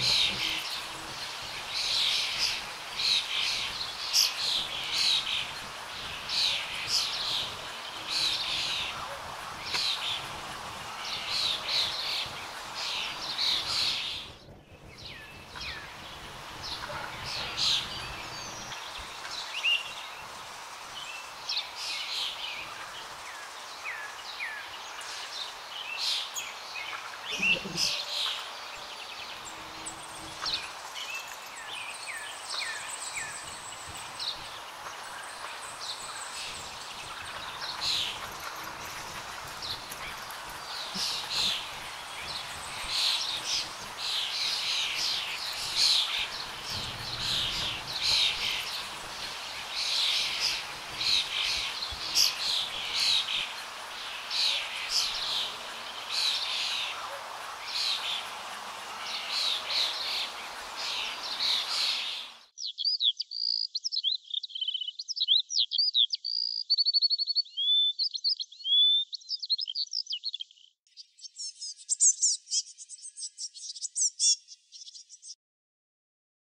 Shh.